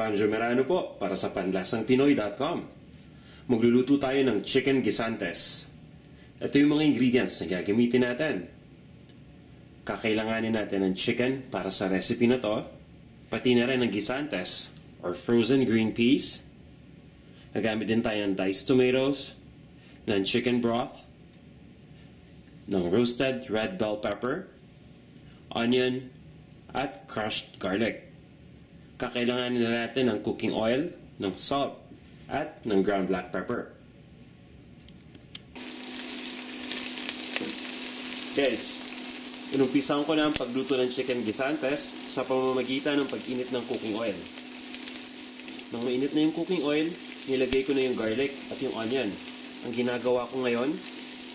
Vanjo Merano po para sa panlasangpinoy.com. Magluluto tayo ng chicken gisantes. Ito yung mga ingredients na gagamitin natin. Kakailanganin natin ng chicken para sa recipe na to, pati na rin ng gisantes or frozen green peas. Gagamit din tayo ng diced tomatoes, ng chicken broth, ng roasted red bell pepper, onion, at crushed garlic. Kakailanganin na natin ng cooking oil, ng salt, at ng ground black pepper. Guys, inumpisahan ko na ang pagluto ng chicken gisantes sa pamamagitan ng pag-init ng cooking oil. Nang mainit na yung cooking oil, nilagay ko na yung garlic at yung onion. Ang ginagawa ko ngayon,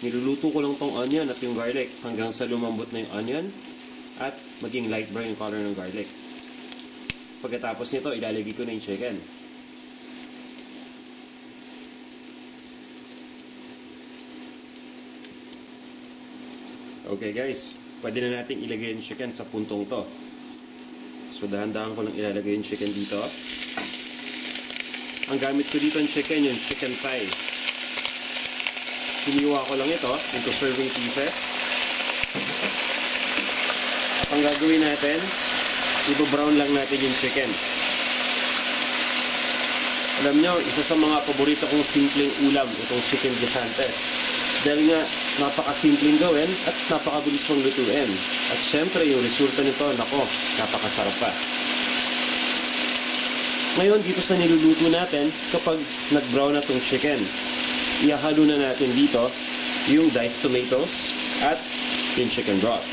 niluluto ko lang tong onion at yung garlic hanggang sa lumambot na yung onion at maging light brown yung color ng garlic. Pagkatapos nito, ilalagay ko na yung chicken. Okay guys, pwede na natin ilagay yung chicken sa puntong to. So dahan-dahan ko lang ilalagay yung chicken dito. Ang gamit ko dito yung chicken, yung chicken thigh. Hiniwa ko lang ito into serving pieces. At ang gagawin natin, ibo-brown lang natin yung chicken. Alam nyo, isa sa mga paborito kong simpleng ulam, itong chicken guisantes. Dahil nga, napakasimpleng gawin at napakabilis pang lutuin. At syempre, yung resulta nito, nako, napakasarap pa. Ngayon, dito sa niluluto natin, kapag nag-brown na tong chicken, ihahalo na natin dito yung diced tomatoes at yung chicken broth.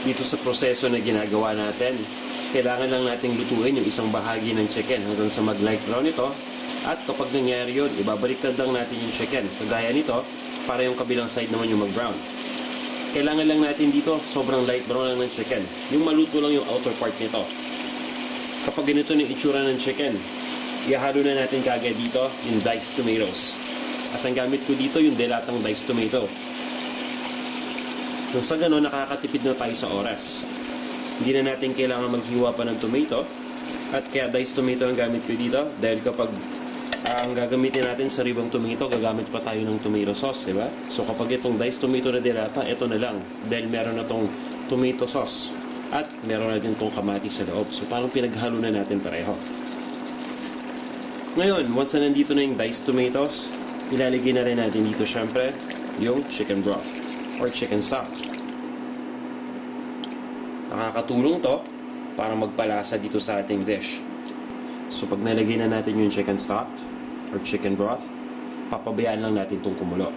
Dito sa proseso na ginagawa natin, kailangan lang nating lutuin yung isang bahagi ng chicken hanggang sa mag-light brown ito. At kapag nangyari yun, ibabaliktad lang natin yung chicken. Kagaya nito, para yung kabilang side naman yung mag-brown. Kailangan lang natin dito, sobrang light brown lang ng chicken. Yung maluto lang yung outer part nito. Kapag ganito na yung itsura ng chicken, ihalo na natin kagad dito yung diced tomatoes. At ang gamit ko dito yung delatang diced tomato. Nung sa gano'n, nakakatipid na tayo sa oras. Hindi na natin kailangan maghiwa pa ng tomato. At kaya diced tomato ang gamit ko dito. Dahil kapag uh, ang gagamitin natin sa ribang tomato, gagamit pa tayo ng tomato sauce, di ba? So kapag itong diced tomato na dilata, ito na lang. Dahil meron na tong tomato sauce. At meron na din tong kamatis sa loob. So parang pinaghalo na natin pareho. Ngayon, once na nandito na yung diced tomatoes, ilalagay na rin natin dito syempre yung chicken broth or chicken stock. Nakakatulong to para magpalasa dito sa ating dish. So pag nalagay na natin yung chicken stock or chicken broth, papabayaan lang natin itong kumulo.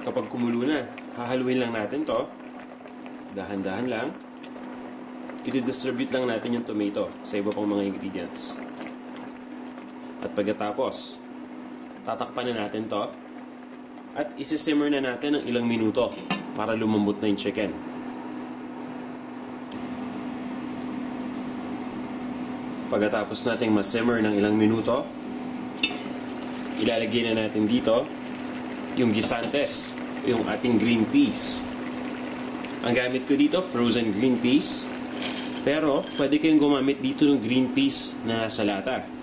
Kapag kumulo na, hahaluin lang natin to. Dahan-dahan lang. I-distribute lang natin yung tomato sa iba pang mga ingredients. At pagkatapos, tatakpan na natin to at isisimmer na natin ng ilang minuto para lumambot na yung chicken. Pagkatapos nating masimmer ng ilang minuto, ilalagay na natin dito yung gisantes, yung ating green peas. Ang gamit ko dito, frozen green peas. Pero, pwede kayong gumamit dito ng green peas na sa lata.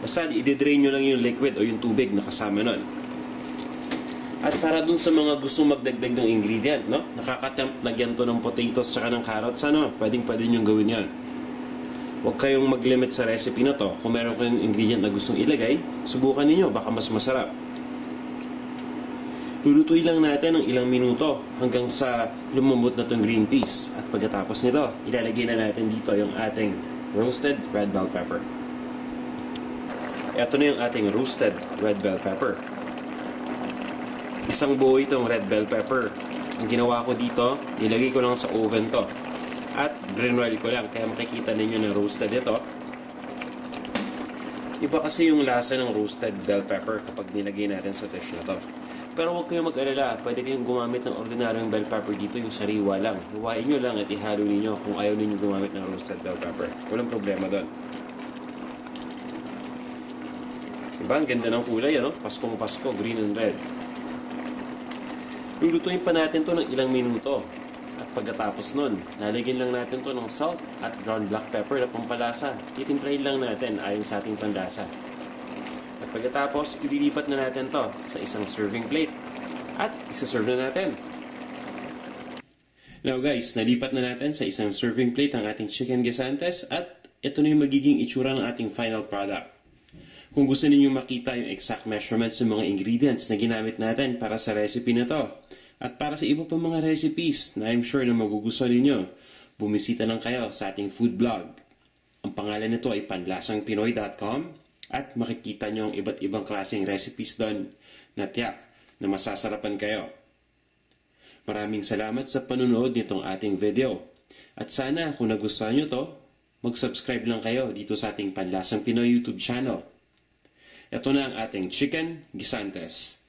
Basta, i-drain nyo lang yung liquid o yung tubig na kasama nun. At para dun sa mga gusto magdagdag ng ingredient, no? Nakakatempt lagyan to ng potatoes tsaka ng carrots, ano? Pwedeng pwede nyo gawin yan. Huwag kayong mag-limit sa recipe na to. Kung meron kayong ingredient na gustong ilagay, subukan niyo baka mas masarap. Lulutuin lang natin ng ilang minuto hanggang sa lumambot na tong green peas. At pagkatapos nito, ilalagay na natin dito yung ating roasted red bell pepper. Ito na yung ating roasted red bell pepper. Isang buo itong red bell pepper. Ang ginawa ko dito, nilagay ko lang sa oven to. At grinwell ko lang, kaya makikita ninyo na roasted ito. Iba kasi yung lasa ng roasted bell pepper kapag nilagay natin sa dish na to. Pero huwag kayong mag-alala, pwede kayong gumamit ng ordinaryong bell pepper dito, yung sariwa lang. Huwain nyo lang at ihalo ninyo kung ayaw ninyo gumamit ng roasted bell pepper. Walang problema doon. Ang ganda ng kulay, ano? Paskong Pasko, green and red. Lulutuin pa natin to ng ilang minuto. At pagkatapos nun, lalagyan lang natin to ng salt at ground black pepper na pampalasa. Titimplahin lang natin ayon sa ating pandasa. At pagkatapos, ililipat na natin to sa isang serving plate. At isa-serve na natin. Now guys, nalipat na natin sa isang serving plate ang ating chicken guisantes at ito na yung magiging itsura ng ating final product. Kung gusto ninyo makita yung exact measurements ng mga ingredients na ginamit natin para sa recipe na to, at para sa iba pang mga recipes na I'm sure na magugustuhan ninyo, bumisita lang kayo sa ating food blog. Ang pangalan nito ay panlasangpinoy.com at makikita nyo ang iba't ibang klaseng recipes doon na tiyak na masasarapan kayo. Maraming salamat sa panunood nitong ating video. At sana kung nagustuhan nyo to, mag-subscribe lang kayo dito sa ating Panlasang Pinoy YouTube channel. Ito na ang ating Chicken Gisantes.